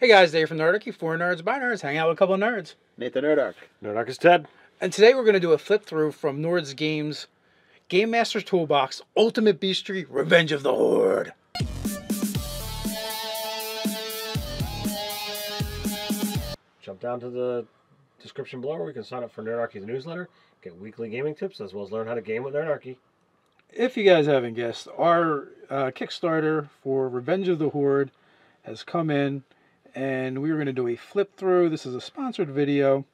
Hey guys, Dave from Nerdarchy, for nerds by nerds, hang out with a couple of nerds. Nathan Nerdark. Nerdarchist Ted. And today we're going to do a flip through from Nord's Games Game Master's Toolbox Ultimate Bestiary Revenge of the Horde. Jump down to the description below where you can sign up for Nerdarchy's newsletter, get weekly gaming tips, as well as learn how to game with Nerdarchy. If you guys haven't guessed, our uh, Kickstarter for Revenge of the Horde has come in, and we're going to do a flip through. This is a sponsored video.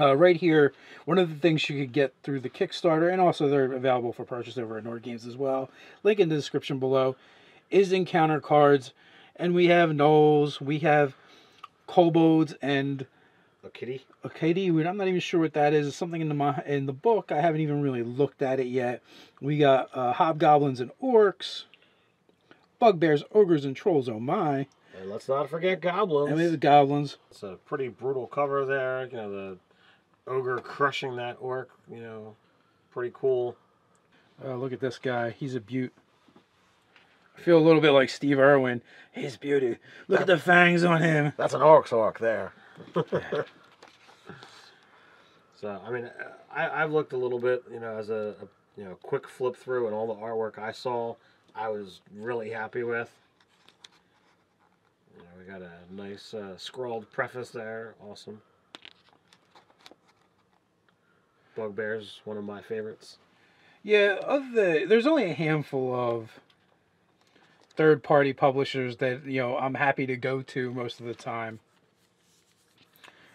Uh, right here, one of the things you could get through the Kickstarter, and also they're available for purchase over at Nord Games as well. Link in the description below is encounter cards, and we have gnolls, we have kobolds, and Okiti. a kitty. I'm not even sure what that is. It's something in the in the book. I haven't even really looked at it yet. We got uh, hobgoblins and orcs, bugbears, ogres, and trolls. Oh my! And let's not forget goblins. And we have the goblins. It's a pretty brutal cover there. You know, the ogre crushing that orc, you know, pretty cool. Oh, look at this guy. He's a beaut. I feel a little bit like Steve Irwin. He's beauty. Look at the fangs on him. That's an orc's orc there. So, I mean, I, I've looked a little bit, you know, as a, a you know quick flip through and all the artwork I saw, I was really happy with. We got a nice uh, scrawled preface there. Awesome. Bugbear's one of my favorites. Yeah, of the there's only a handful of third party publishers that you know I'm happy to go to most of the time.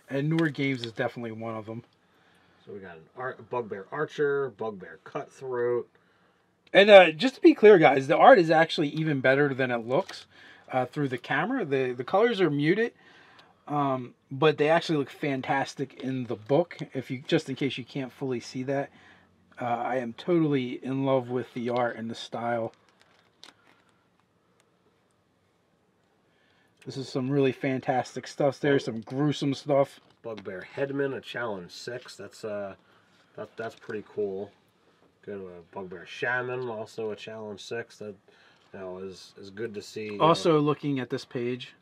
And Nord Games is definitely one of them. So we got an art, Bugbear Archer, Bugbear Cutthroat. And uh, just to be clear, guys, the art is actually even better than it looks uh, through the camera. the The colors are muted, um, but they actually look fantastic in the book. If you just in case you can't fully see that, uh, I am totally in love with the art and the style. This is some really fantastic stuff. There's some gruesome stuff. Bugbear Headman, a challenge six. That's uh, that, that's pretty cool. Go to a Bugbear Shaman, also a challenge six. That you know is is good to see. you know. Also, looking at this page,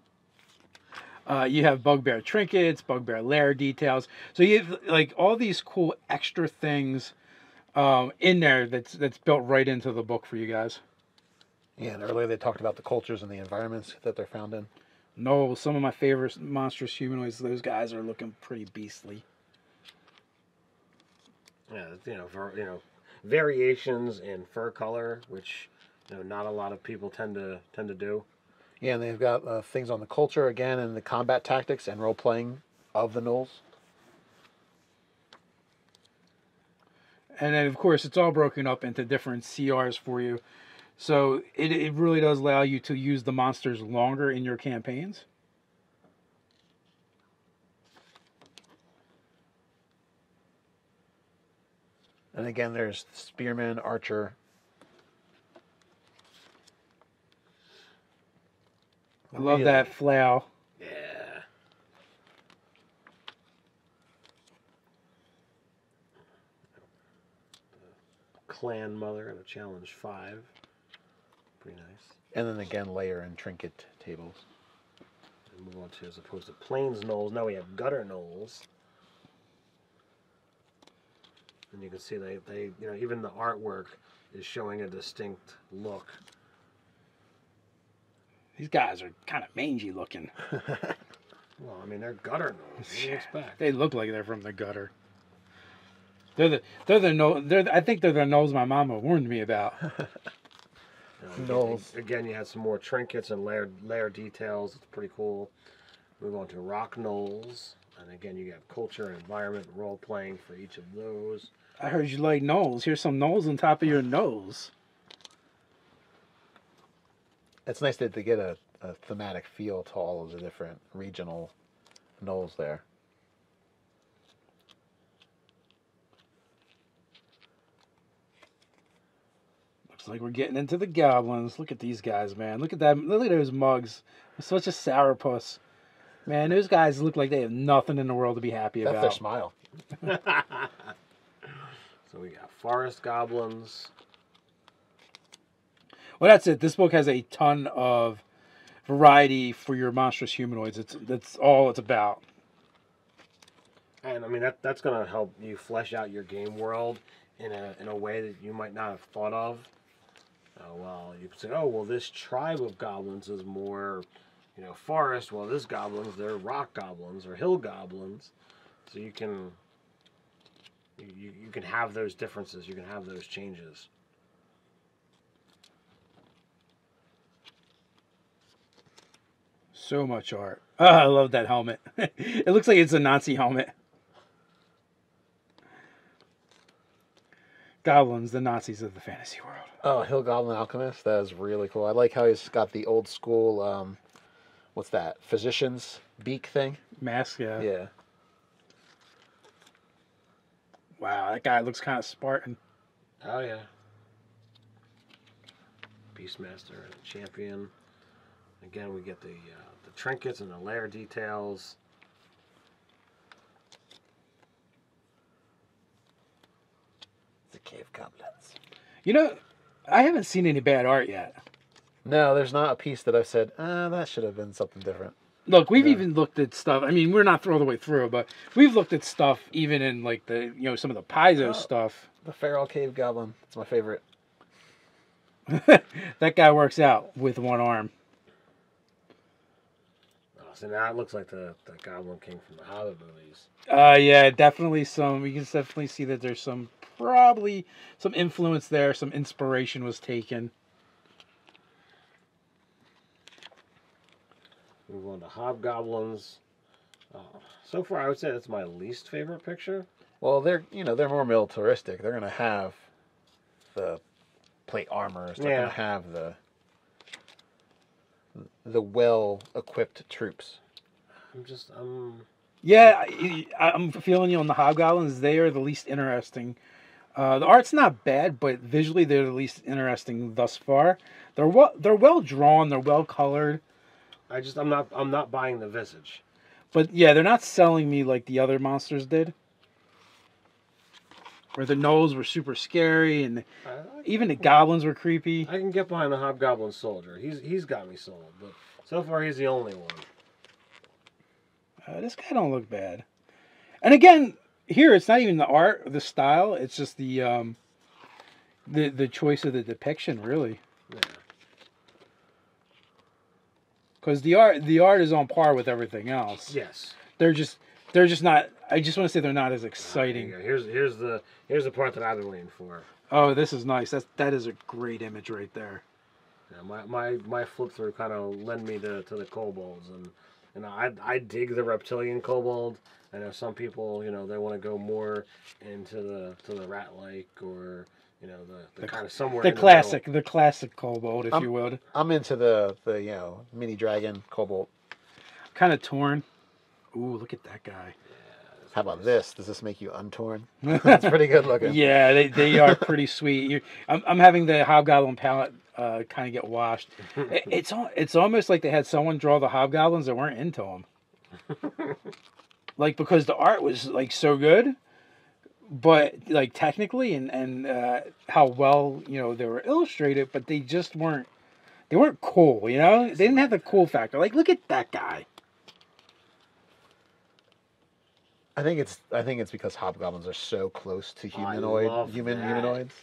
uh, you have bugbear trinkets, bugbear lair details. So you have like all these cool extra things um, in there that's that's built right into the book for you guys. Yeah, and earlier they talked about the cultures and the environments that they're found in. No, some of my favorite monstrous humanoids. Those guys are looking pretty beastly. yeah, you know, for, you know, variations in fur color, which you know not a lot of people tend to tend to do. Yeah, and they've got uh, things on the culture again and the combat tactics and role playing of the gnolls. And then, of course, it's all broken up into different CRs for you. So it, it really does allow you to use the monsters longer in your campaigns. And again, there's spearman, archer. I love Really? that flail. Yeah. Clan Mother and a challenge five. Pretty nice. And then again, lair and trinket tables. And move on to as opposed to plains gnolls. Now we have gutter gnolls. And you can see they, they you know, even the artwork is showing a distinct look. These guys are kind of mangy looking. Well, I mean they're gutter gnolls. What do you expect? They look like they're from the gutter. They're the they're the no they're I think they're the nose my mama warned me about. You. Again, again, you had some more trinkets and lair lair details. It's pretty cool. Move on to rock gnolls, and again, you have culture, environment, role playing for each of those. I heard you like nose. Here's some nose on top of your nose. It's nice that they get a, a thematic feel to all of the different regional gnolls there. Looks like we're getting into the goblins. Look at these guys, man. Look at that. Look at those mugs. Such a sourpuss. Man, those guys look like they have nothing in the world to be happy That's their about. smile. So we got forest goblins. Well, that's it. This book has a ton of variety for your monstrous humanoids. It's that's all it's about. And I mean that that's gonna help you flesh out your game world in a in a way that you might not have thought of. Oh well, you could say, oh well, this tribe of goblins is more, you know, forest. Well, this goblins they're rock goblins or hill goblins, so you can you, you can have those differences. You can have those changes. So much art. Oh, I love that helmet. it looks like it's a Nazi helmet. Goblins, the Nazis of the fantasy world. Oh, Hill Goblin Alchemist. That is really cool. I like how he's got the old school. Um, what's that? Physician's beak thing. Mask, yeah. Yeah. Wow, that guy looks kind of Spartan. Oh yeah. Beastmaster and champion. Again, we get the uh, the trinkets and the lair details. The cave goblins. You know, I haven't seen any bad art yet. No, there's not a piece that I've said, ah, that should have been something different. Look, we've Yeah. even looked at stuff. I mean, we're not all the way through, but we've looked at stuff even in like the you know some of the Paizo Oh. stuff. The Feral Cave Goblin. It's my favorite. that guy works out with one arm. So now it looks like the, the Goblin King from the Hobbit movies. Uh, yeah, definitely some. You can definitely see that there's some probably some influence there. Some inspiration was taken. Move on to Hobgoblins. Uh, so far, I would say that's my least favorite picture. Well, they're you know they're more militaristic. They're gonna have the plate armor. They're Yeah. gonna have the the well equipped troops. I'm just I'm Yeah, I, I'm feeling you on the hobgoblins. They are the least interesting. Uh, the art's not bad, but visually they're the least interesting thus far. They're well, they're well drawn. They're well colored. I just I'm not I'm not buying the visage. But yeah, they're not selling me like the other monsters did. Where the gnolls were super scary and I, I, even the goblins were creepy. I can get behind the Hobgoblin soldier. He's he's got me sold, but so far he's the only one. Uh, this guy don't look bad. And again, here it's not even the art, or the style. It's just the um, the the choice of the depiction, really. Yeah. Because the art the art is on par with everything else. Yes. They're just they're just not. I just want to say they're not as exciting. you. Here's here's the here's the part that I've been waiting for. Oh, this is nice. That's that is a great image right there. Yeah, my, my my flip through kind of led me to, to the kobolds and you know I I dig the reptilian kobold. I know some people you know they want to go more into the to the rat like or you know the, the, The- kind of somewhere The in classic, the classic kobold, if Um, you would. I'm into the the you know mini dragon kobold. Kind of torn. Ooh, look at that guy. How about this? Does this make you untorn? That's pretty good looking. Yeah, they, they are pretty sweet. I'm, I'm having the hobgoblin palette uh, kind of get washed. It, it's it's almost like they had someone draw the hobgoblins that weren't into them. like because the art was like so good, but like technically and and uh, how well you know they were illustrated, but they just weren't. They weren't cool, you know. They didn't have the cool factor. Like, look at that guy. I think it's I think it's because hobgoblins are so close to I humanoid love human that. humanoids.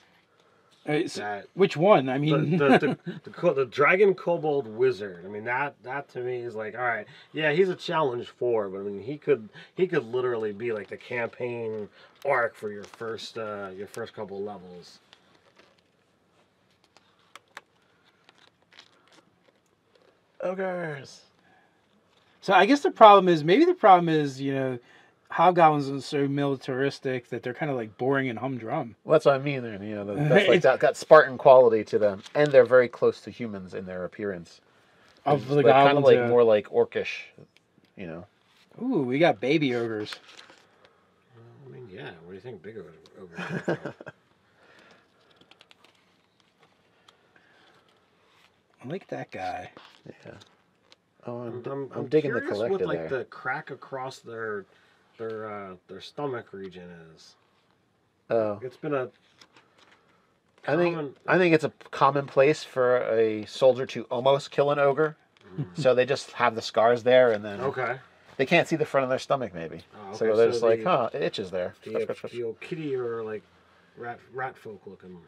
Uh, s- That- which one? I mean, the, the, the, co- the dragon kobold wizard. I mean that that to me is like all right. Yeah, he's a challenge four, but I mean he could he could literally be like the campaign arc for your first uh, your first couple levels. Ogres. So I guess the problem is maybe the problem is you know hobgoblins are so militaristic that they're kind of like boring and humdrum. Well, that's what I mean. There, you know, that's like It's- that got Spartan quality to them, and they're very close to humans in their appearance. Of the They're kind of goblins, like yeah. more like orcish, you know. Ooh, we got baby ogres. I mean, yeah. What do you think big ogres? ogre? I like that guy. Yeah. Oh, I'm, I'm, I'm, I'm I'm digging the curious collector what like there. the crack across their their uh, their stomach region is. Oh, It's been a I think common- I think it's a commonplace for a soldier to almost kill an ogre. so they just have the scars there, and then Okay. they can't see the front of their stomach maybe. Oh, So they're so just like, huh, it itches there. The, the old kitty or like rat rat folk looking.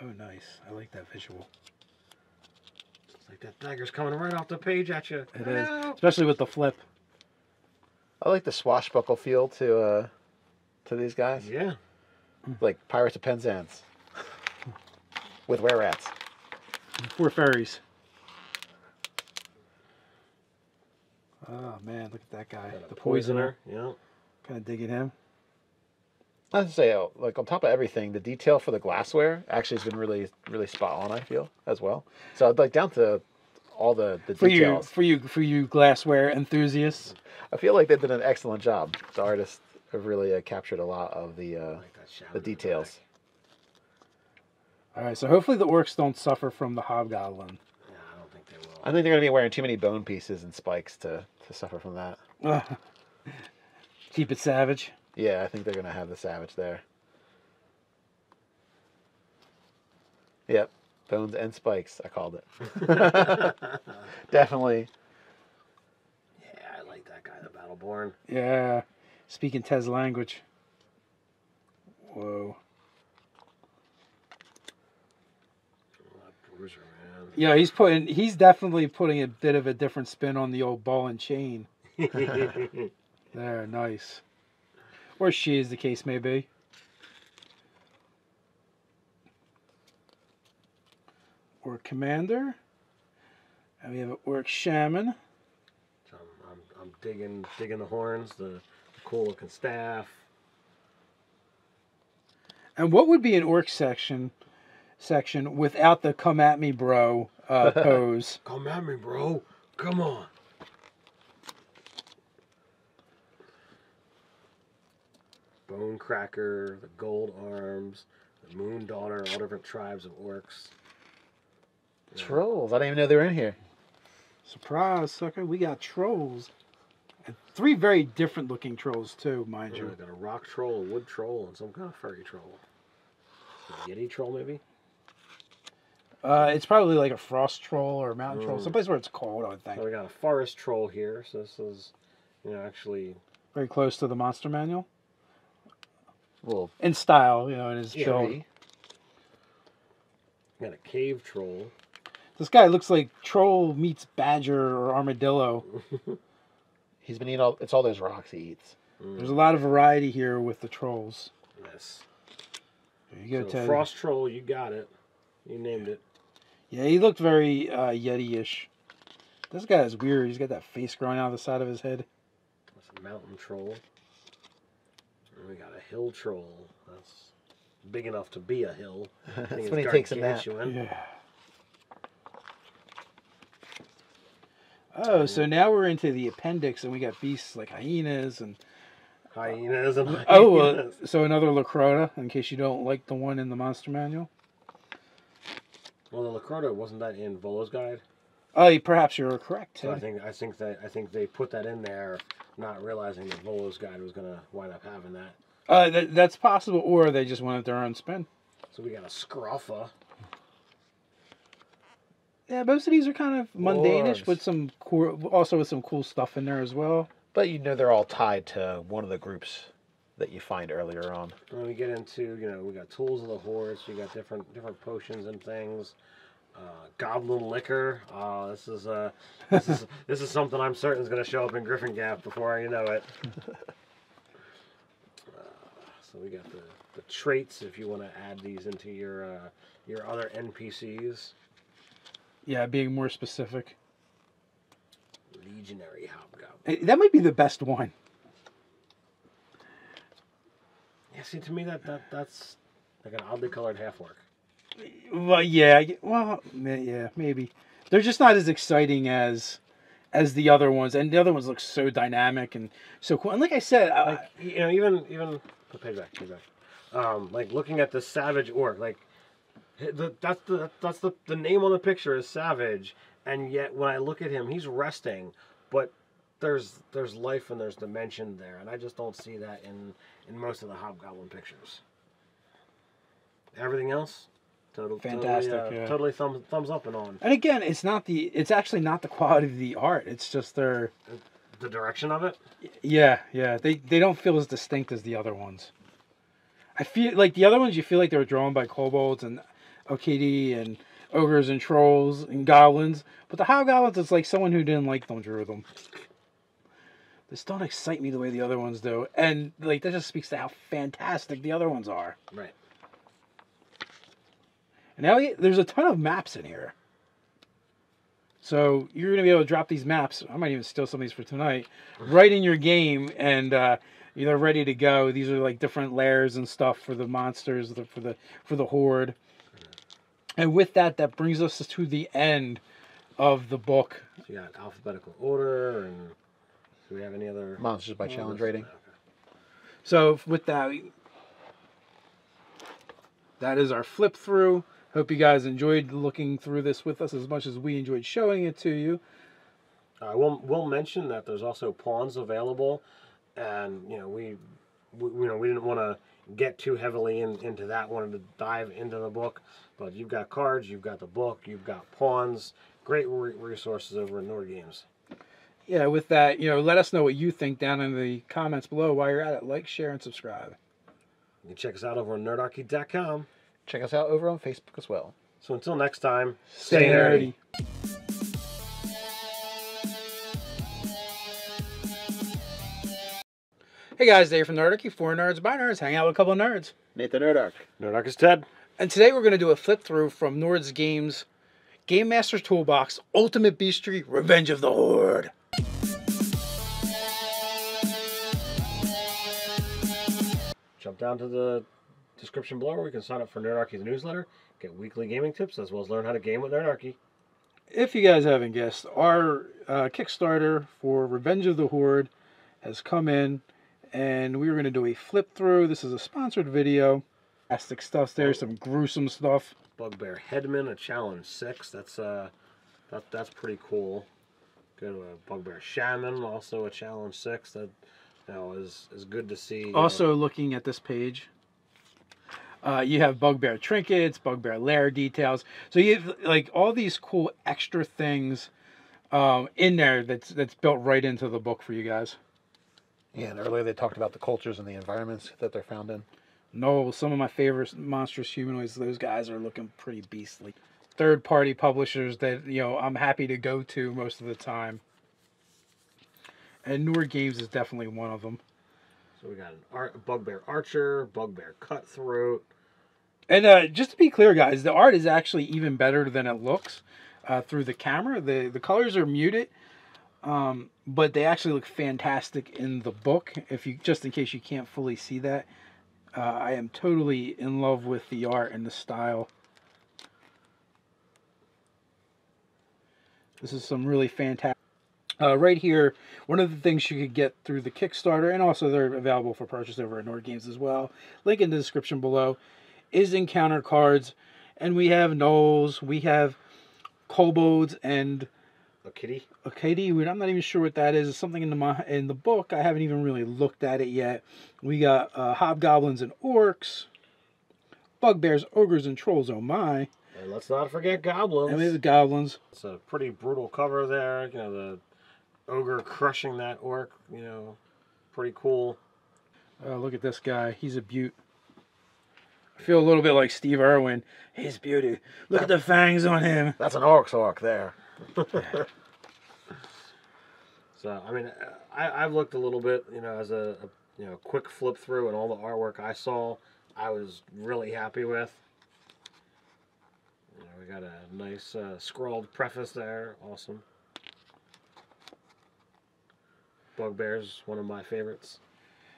Oh, nice. I like that visual. It's like that dagger's coming right off the page at you. It is, especially with the flip. I like the swashbuckle feel to uh, to these guys, Yeah. like Pirates of Penzance with were rats. Four fairies. Oh man, look at that guy. Got a The poisoner. Yeah. Kind of digging him. I have to say, oh, like on top of everything, the detail for the glassware actually has been really, really spot on. I feel as well. So like down to all the the For you, for you, for you glassware enthusiasts. I feel like they did an excellent job. The artists have really uh, captured a lot of the uh, like the details. All right, so hopefully the orcs don't suffer from the hobgoblin. Yeah, I don't think they will. I think they're gonna be wearing too many bone pieces and spikes to to suffer from that. Keep it savage. Yeah, I think they're gonna have the savage there. Yep, bones and spikes. I called it. Definitely. Yeah, I like that guy, the Battleborn. Yeah, speaking Ted's language. Whoa. Bruiser, man. Yeah, he's putting. He's definitely putting a bit of a different spin on the old ball and chain. There, nice. Or she, as the case may be. Orc commander. And we have an orc shaman. So I'm, I'm, I'm digging digging the horns, the, the cool looking staff. And what would be an orc section section without the "come at me, bro" uh, pose? Come at me, bro. Come on. Bone Cracker, the Gold Arms, the Moon Daughter, all different tribes of orcs. Trolls. I didn't even know they were in here. Surprise, sucker! We got trolls, and three very different looking trolls too, mind You you. got a rock troll, a wood troll, and some kind of furry troll. A Yeti troll, maybe? Uh, it's probably like a frost troll or a mountain troll, Mm. someplace where it's cold. I would think. So we got a forest troll here. So this is, you know, actually Very close to the monster manual Well, in style, you know, in his build. got a cave troll. This guy looks like troll meets badger or armadillo. He's been eating all. It's all those rocks he eats. There's a lot of variety here with the trolls. Yes. There you go, So Ted. frost troll, you got it. You named it. Yeah, he looked very uh, Yeti-ish. This guy is weird. He's got that face growing out of the side of his head. That's a mountain troll. And we got a hill troll. That's big enough to be a hill. That's when he takes a nap. gargantuan. Yeah. Oh, so now we're into the appendix, and we got beasts like hyenas and Hyenas and oh, uh, so another Leucrotta. In case you don't like the one in the monster manual. well, the Leucrotta wasn't that in Volo's guide? Oh, perhaps you're correct. So I think I think that I think they put that in there, not realizing that Volo's guide was gonna wind up having that. Uh, that, that's possible, or they just wanted their own spin. So we got a Scruffa. Yeah, most of these are kind of mundane-ish, with some cool, also with some cool stuff in there as well. But you know they're all tied to one of the groups that you find earlier on. And then we get into, you know, we got tools of the horde. So you got different different potions and things. Uh, goblin liquor. Uh, this is uh, this is this is something I'm certain is going to show up in Griffin Gap before you know it. Uh, so we got the, the traits if you want to add these into your uh, your other NPCs. Yeah, being more specific. Legionary hobgoblin. That might be the best one. Yeah, see, to me that, that that's like an oddly colored half orc. Well, yeah, well, yeah, maybe they're just not as exciting as as the other ones, and the other ones look so dynamic and so cool. And like I said, I, you know even even the payback payback um like looking at the savage orc like the, that's the that's the the name on the picture is savage and yet when i look at him he's resting but there's there's life and there's dimension there and i just don't see that in in most of the hobgoblin pictures everything else Total, Fantastic, Totally, uh, yeah. totally thumbs thumbs up and on. And again, it's not the it's actually not the quality of the art. It's just their The direction of it. yeah, yeah. They they don't feel as distinct as the other ones. I feel like the other ones you feel like they were drawn by kobolds and Okiti and ogres and trolls and goblins, but the hobgoblins it's like someone who didn't like them drew them. This don't excite me the way the other ones do, and like that just speaks to how fantastic the other ones are. Right. And now there's a ton of maps in here. So you're gonna be able to drop these maps. I might even steal some of these for tonight, right in your game, and uh, you're ready to go. These are like different layers and stuff for the monsters, for the for the horde. And with that, that brings us to the end of the book. So you got alphabetical order, and do we have any other Monsters by challenge Oh, rating. okay. So with that, that is our flip through. Hope you guys enjoyed looking through this with us as much as we enjoyed showing it to you. Uh, I will will mention that there's also pawns available, and you know we, we you know we didn't want to get too heavily in, into that. Wanted to dive into the book, but you've got cards, you've got the book, you've got pawns. Great re- resources over at Nord Games. yeah, with that, you know, let us know what you think down in the comments below while you're at it. Like, share, and subscribe. You can check us out over on nerdarchy.com. Check us out over on Facebook as well. So until next time, Stay nerdy. Hey guys, Dave from Nerdarchy, for nerds by nerds, hang out with a couple of nerds. Nathan Nerdark. Nerdarchist Ted. And today we're going to do a flip through from Nord's Games Game Master's Toolbox Ultimate Bestiary Revenge of the Horde. Jump down to the description below where you can sign up for Nerdarchy's newsletter, get weekly gaming tips, as well as learn how to game with Nerdarchy. If you guys haven't guessed, our uh, Kickstarter for Revenge of the Horde has come in, and we're going to do a flip through. This is a sponsored video. Fantastic stuff there, some gruesome stuff. Bugbear Headman, a challenge six. That's uh, that, that's pretty cool. Go to a Bugbear Shaman, also a challenge six. That you know is is good to see. know. Also, looking at this page, uh, you have bugbear trinkets, bugbear lair details. So you have like all these cool extra things um, in there that's that's built right into the book for you guys. Yeah, and earlier they talked about the cultures and the environments that they're found in. No, some of my favorite monstrous humanoids. Those guys are looking pretty beastly. Third party publishers that you know I'm happy to go to most of the time. And Nord Games is definitely one of them. So we got an ar- Bugbear Archer, Bugbear Cutthroat. And uh, just to be clear, guys, the art is actually even better than it looks uh, through the camera. the The colors are muted, um, but they actually look fantastic in the book. If you just in case you can't fully see that, uh, I am totally in love with the art and the style. This is some really fantastic. Uh, right here, one of the things you could get through the Kickstarter, and also they're available for purchase over at Nord Games as well. Link in the description below is encounter cards, and we have gnolls, we have kobolds, and Okiti. a we- I'm not even sure what that is. It's something in the in the book. I haven't even really looked at it yet. We got uh, hobgoblins and orcs, bugbears, ogres, and trolls. Oh my! And let's not forget goblins. And we have the goblins. It's a pretty brutal cover there. You know, the ogre crushing that orc, you know, pretty cool. Oh, look at this guy. He's a beaut. I feel a little bit like Steve Irwin. He's beauty. Look at the fangs on him. That's an orc's orc there. So, I mean, I, I've looked a little bit, you know, as a, a you know quick flip through and all the artwork I saw, I was really happy with. You know, we got a nice uh, scrawled preface there. Awesome. Bugbear's one of my favorites.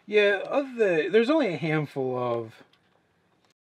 Yeah, of the there's only a handful of